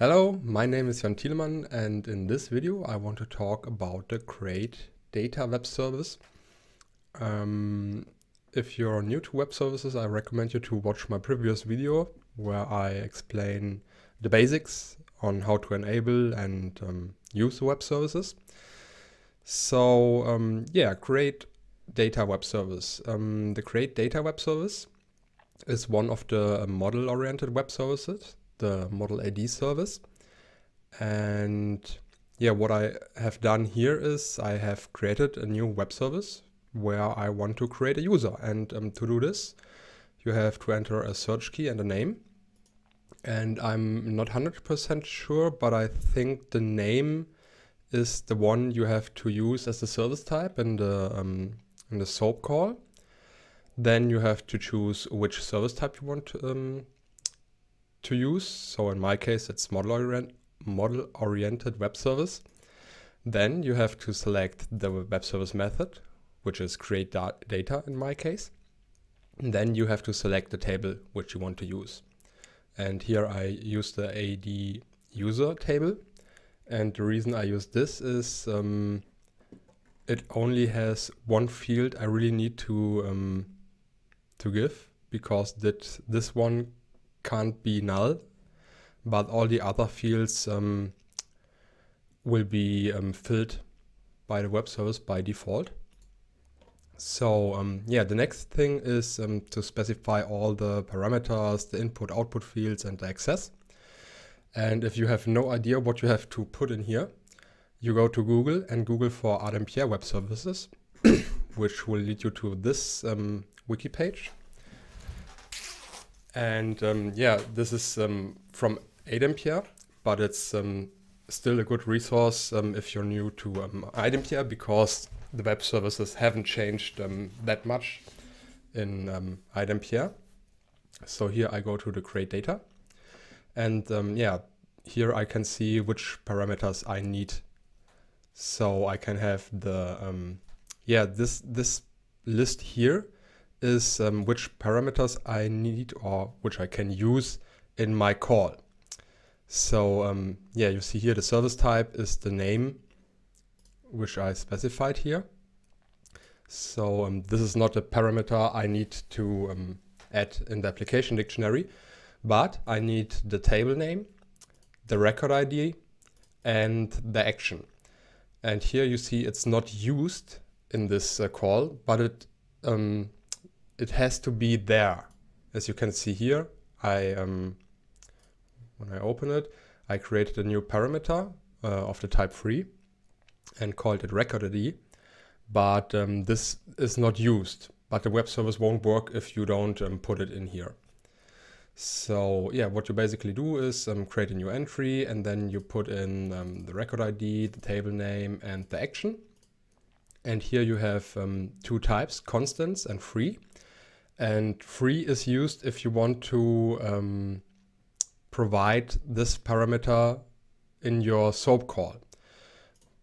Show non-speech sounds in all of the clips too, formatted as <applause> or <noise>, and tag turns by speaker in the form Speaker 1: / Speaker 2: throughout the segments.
Speaker 1: Hello, my name is Jan Thielemann and in this video I want to talk about the Create Data web service. Um, if you're new to web services, I recommend you to watch my previous video where I explain the basics on how to enable and um, use web services. So um, yeah, Create Data web service. Um, the Create Data web service is one of the model-oriented web services the model AD service. And yeah, what I have done here is I have created a new web service where I want to create a user. And um, to do this, you have to enter a search key and a name. And I'm not 100% sure, but I think the name is the one you have to use as the service type in the, um, in the SOAP call. Then you have to choose which service type you want to, um, to use. So in my case, it's model, orient model oriented web service. Then you have to select the web service method, which is create da data in my case. And then you have to select the table which you want to use. And here I use the AD user table. And the reason I use this is um, it only has one field I really need to um, to give because that this one can't be null, but all the other fields um, will be um, filled by the web service by default. So um, yeah, the next thing is um, to specify all the parameters, the input output fields and the access. And if you have no idea what you have to put in here, you go to Google and Google for ADempiere web services, <coughs> which will lead you to this um, wiki page. And um, yeah, this is um, from ADempiere, but it's um, still a good resource um, if you're new to um, because the web services haven't changed um, that much in um, So here I go to the create data and um, yeah, here I can see which parameters I need. So I can have the, yeah, this, this list here is um, which parameters I need or which I can use in my call. So um, yeah, you see here the service type is the name which I specified here. So um, this is not a parameter I need to um, add in the application dictionary, but I need the table name, the record ID, and the action. And here you see it's not used in this uh, call, but it um, it has to be there. As you can see here, I um, when I open it, I created a new parameter uh, of the type free and called it record ID. But um, this is not used. But the web service won't work if you don't um, put it in here. So yeah, what you basically do is um, create a new entry and then you put in um, the record ID, the table name and the action. And here you have um, two types, constants and free. And free is used if you want to um, provide this parameter in your SOAP call.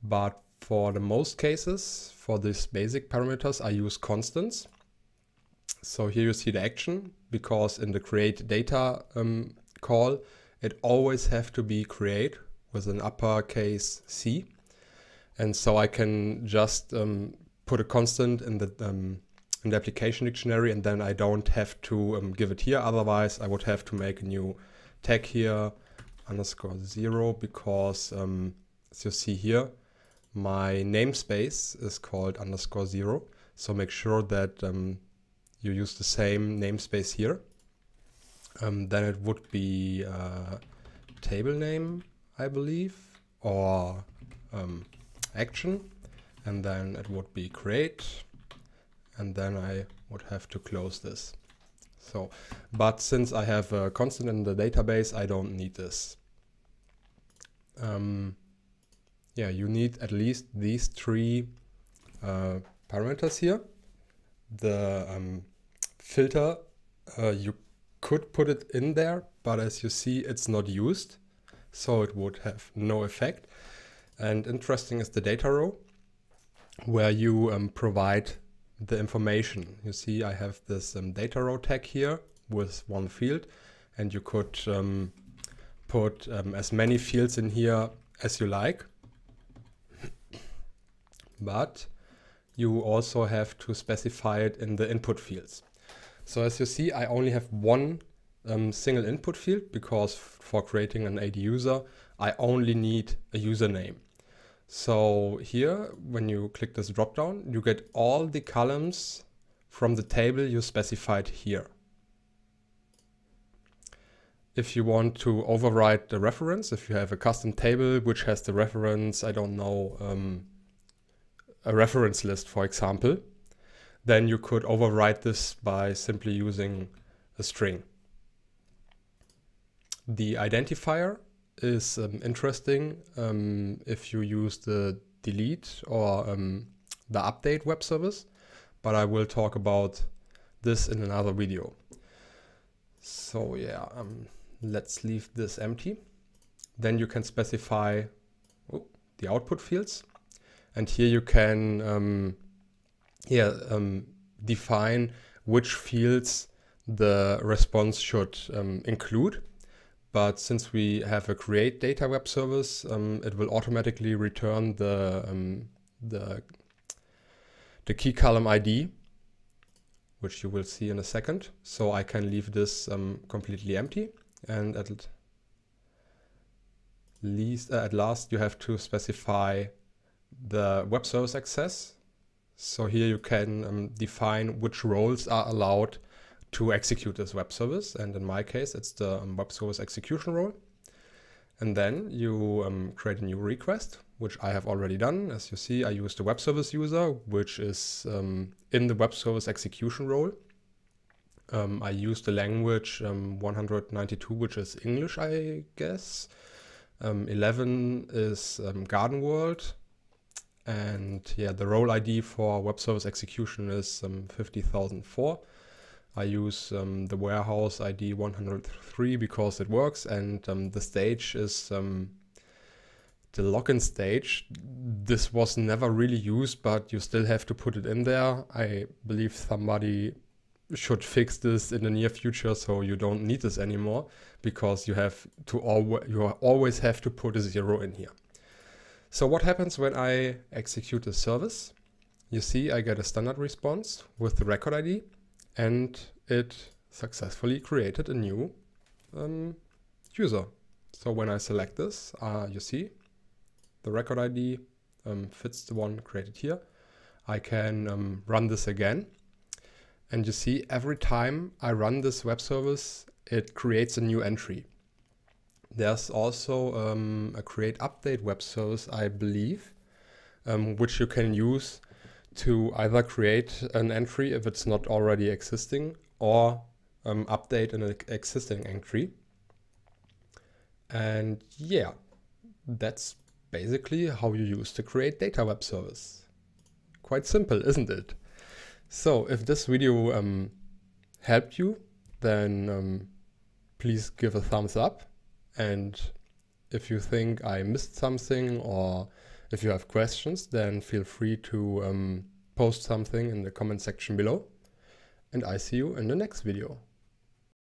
Speaker 1: But for the most cases, for these basic parameters, I use constants. So here you see the action because in the create data um, call, it always have to be create with an uppercase C. And so I can just um, put a constant in the um, in the application dictionary and then I don't have to um, give it here. Otherwise, I would have to make a new tag here, underscore zero, because um, as you see here, my namespace is called underscore zero. So make sure that um, you use the same namespace here. Um, then it would be uh, table name, I believe, or um, action. And then it would be create and then I would have to close this. So, but since I have a constant in the database, I don't need this. Um, yeah, you need at least these three uh, parameters here. The um, filter, uh, you could put it in there, but as you see, it's not used. So it would have no effect. And interesting is the data row, where you um, provide the information. You see I have this um, data row tag here with one field and you could um, put um, as many fields in here as you like. <coughs> but you also have to specify it in the input fields. So as you see, I only have one um, single input field because for creating an AD user, I only need a username. So here, when you click this dropdown, you get all the columns from the table you specified here. If you want to override the reference, if you have a custom table which has the reference, I don't know, um, a reference list, for example, then you could override this by simply using a string. The identifier is um, interesting um, if you use the delete or um, the update web service, but I will talk about this in another video. So yeah, um, let's leave this empty. Then you can specify oh, the output fields. And here you can um, yeah, um, define which fields the response should include. But since we have a create data web service, um, it will automatically return the, um, the, the key column ID, which you will see in a second. So I can leave this um, completely empty. And at least, uh, at last, you have to specify the web service access so here you can um, define which roles are allowed to execute this web service. And in my case, it's the um, web service execution role. And then you um, create a new request, which I have already done. As you see, I use the web service user, which is um, in the web service execution role. Um, I use the language um, 192, which is English, I guess. 11 is Garden World and yeah, the role ID for web service execution is um, 50004. I use um, the warehouse ID 103 because it works, and um, the stage is um, the login stage. This was never really used, but you still have to put it in there. I believe somebody should fix this in the near future so you don't need this anymore because you have to always you always have to put a zero in here. So what happens when I execute the service? You see I get a standard response with the record ID and it successfully created a new um, user. So when I select this, uh, you see the record ID um, fits the one created here. I can um, run this again. And you see every time I run this web service, it creates a new entry. There's also um, a create update web service, I believe, um, which you can use to either create an entry if it's not already existing or um, update an existing entry. And yeah, that's basically how you use the create data web service. Quite simple, isn't it? So if this video um, helped you, then um, please give a thumbs up and if you think I missed something or if you have questions, then feel free to um, post something in the comment section below. And I see you in the next video.